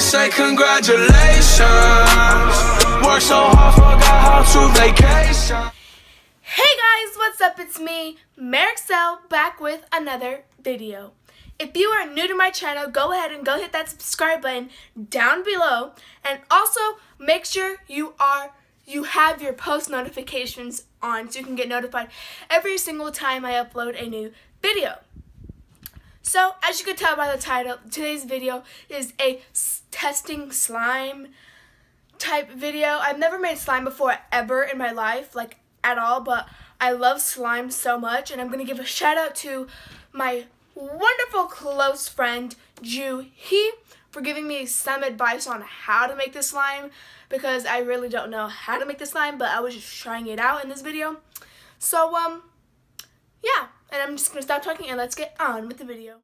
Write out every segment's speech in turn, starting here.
say congratulations. Work so hard, forgot how to vacation. Hey guys, what's up? It's me, Meritxell, back with another video. If you are new to my channel, go ahead and go hit that subscribe button down below. And also, make sure you are you have your post notifications on so you can get notified every single time I upload a new video. So, as you can tell by the title, today's video is a testing slime type video. I've never made slime before ever in my life, like at all, but I love slime so much, and I'm going to give a shout out to my wonderful close friend, Ju He, for giving me some advice on how to make this slime, because I really don't know how to make this slime, but I was just trying it out in this video. So, um, yeah, and I'm just going to stop talking and let's get on with the video.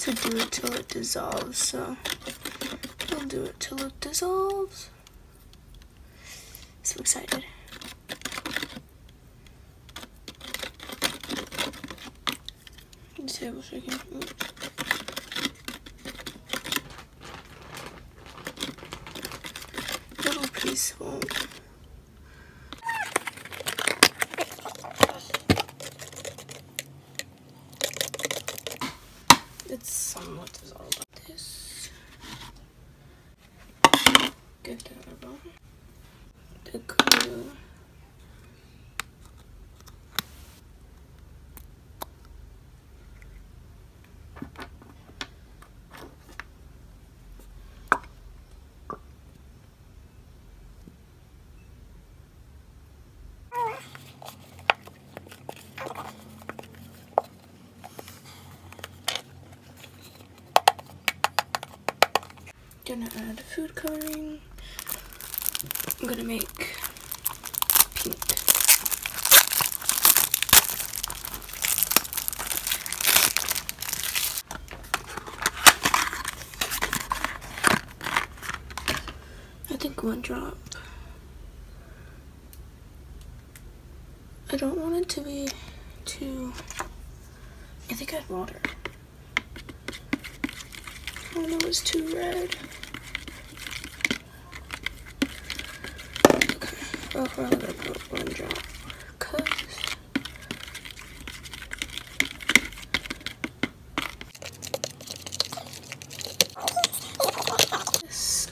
To do it till it dissolves, so I'll do it till it dissolves. So excited. Table shaking. Little piece won't. it's somewhat dissolved. This get out of the glue. Gonna add food coloring. I'm gonna make pink. I think one drop. I don't want it to be too, I think I have water. Oh no, it's too red. Oh, we're only gonna put one drop. Cause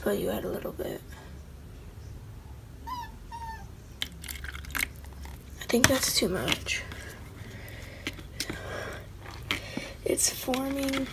but you add a little bit. I think that's too much. It's forming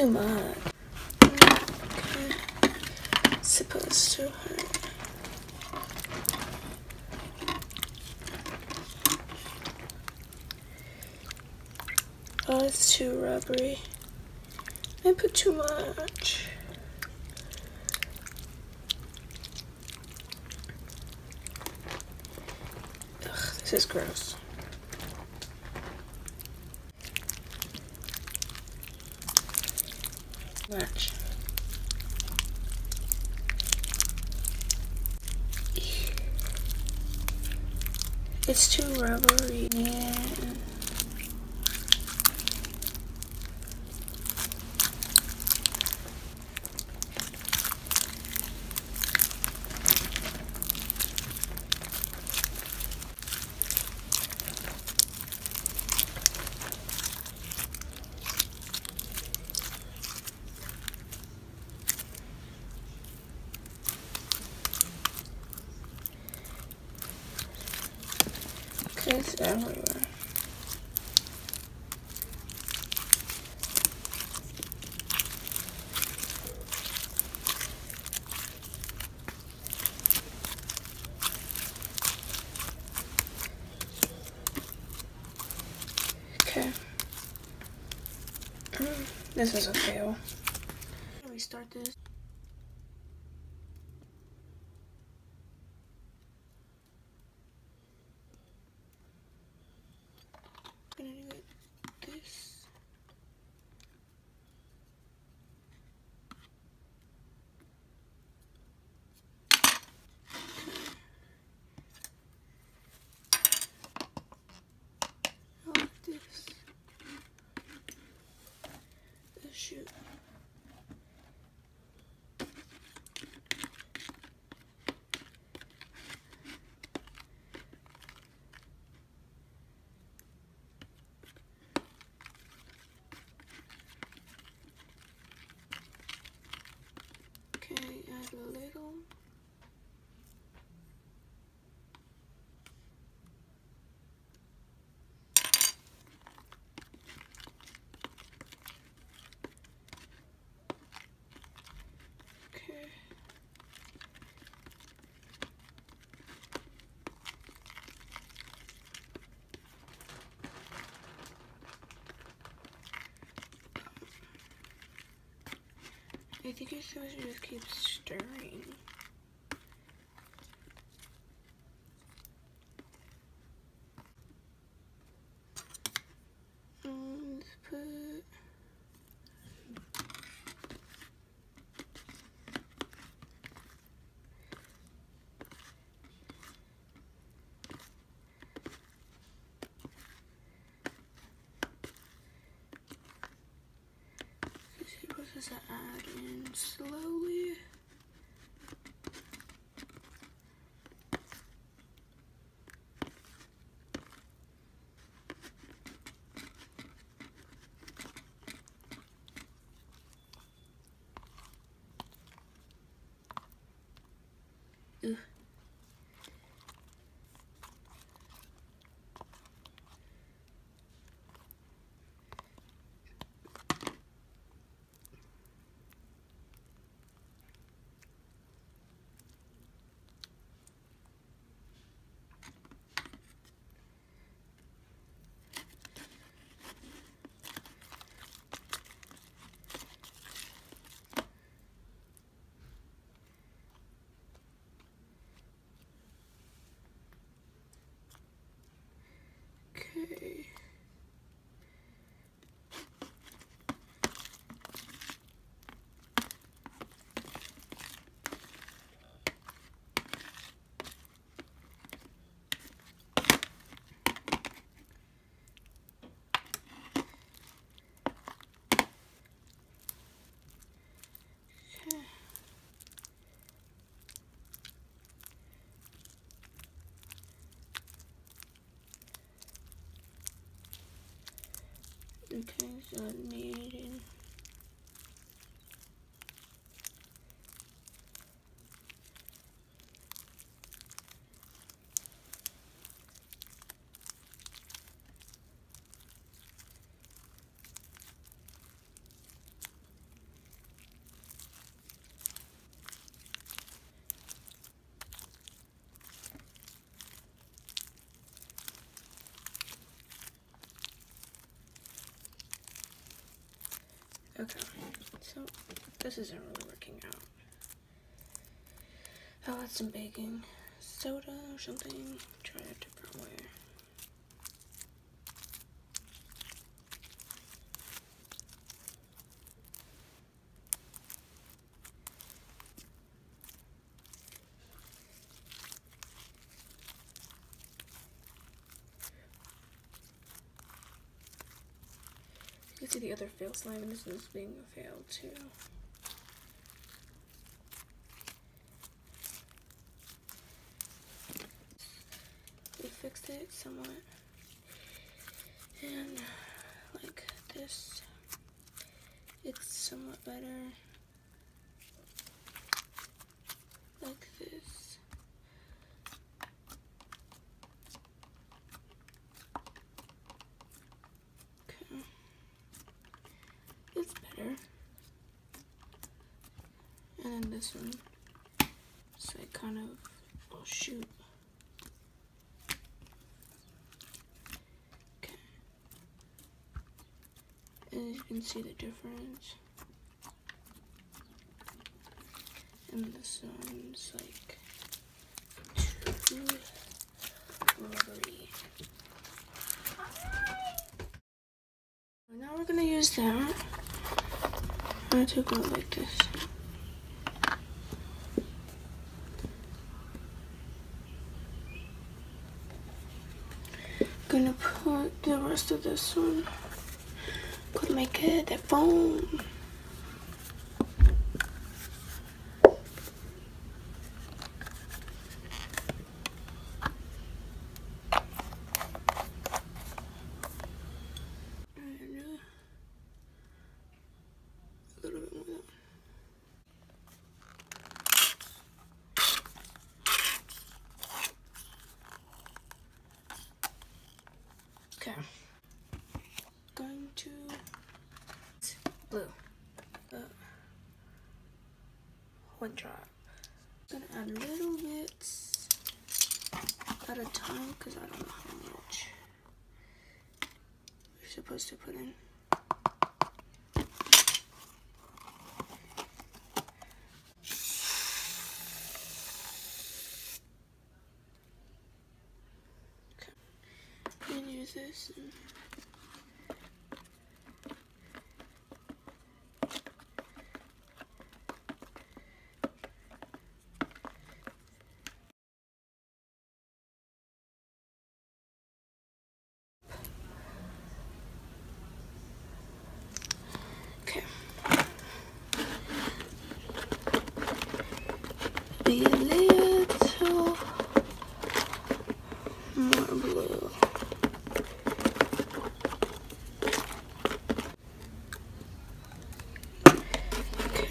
too much. Okay. Supposed to hurt. Oh, it's too rubbery. I put too much. Ugh, this is gross. much. It's too rubbery. Yeah. It's everywhere. Okay. Mm, this is a fail. Restart this. Gonna do it this. Like this. Oh, shoot. Okay, add a little. Okay. I think you're supposed to just keep stirring. Mm, let's put Is add in slowly. Ugh. Okay. Okay. Okay, so needing Okay, so this isn't really working out. I'll add some baking soda or something. Try a different way. See the other fail slime, and this is being a fail too. We fixed it somewhat, and like this, it's somewhat better. Like this. better. And then this one, so I kind of, oh shoot. Okay. And you can see the difference. And this one's like too rubbery. Now we're gonna use that. I'm gonna it like this. Gonna of this one. Could make it the foam. Okay. Going to blue. Uh, one drop. Gonna add little bits at a time because I don't know how much you're supposed to put in. Okay. And use this. Be a little more blue. Okay.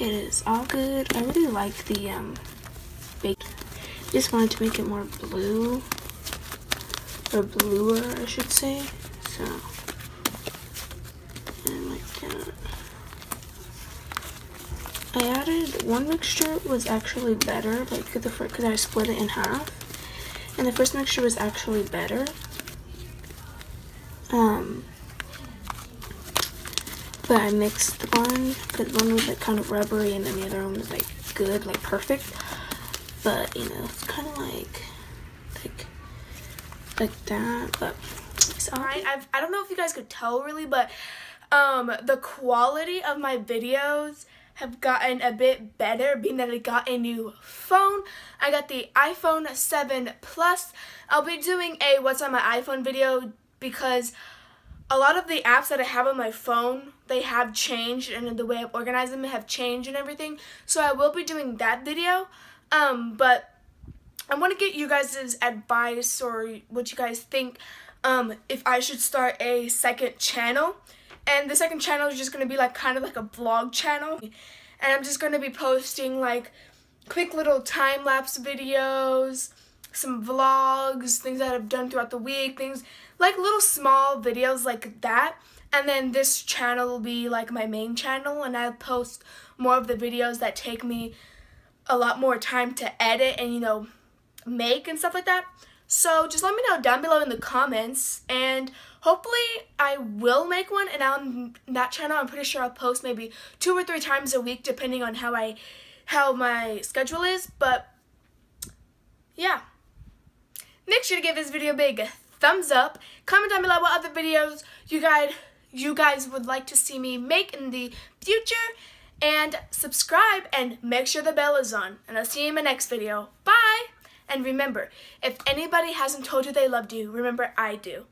It is all good. I really like the um baked. Just wanted to make it more blue or bluer, I should say. So and like that. I added one mixture was actually better, like the first because I split it in half, and the first mixture was actually better. Um, but I mixed one because one was like kind of rubbery and then the other one was like good, like perfect. But you know, it's kind of like like like that. But it's alright. I've, I don't know if you guys could tell really, but um, the quality of my videos have gotten a bit better being that I got a new phone. I got the iPhone 7 Plus. I'll be doing a what's on my iPhone video because a lot of the apps that I have on my phone, they have changed and the way I've organized them have changed and everything. So I will be doing that video. Um, but I want to get you guys' advice or what you guys think um, if I should start a second channel. And the second channel is just going to be like kind of like a vlog channel. And I'm just going to be posting like quick little time-lapse videos, some vlogs, things that I've done throughout the week, things like little small videos like that. And then this channel will be like my main channel and I'll post more of the videos that take me a lot more time to edit and you know make and stuff like that. So just let me know down below in the comments and hopefully I will make one and on that channel I'm pretty sure I'll post maybe two or three times a week depending on how I how my schedule is but yeah make sure to give this video a big thumbs up comment down below what other videos you guys you guys would like to see me make in the future And subscribe and make sure the bell is on. And I'll see you in my next video. Bye! And remember, if anybody hasn't told you they loved you, remember I do.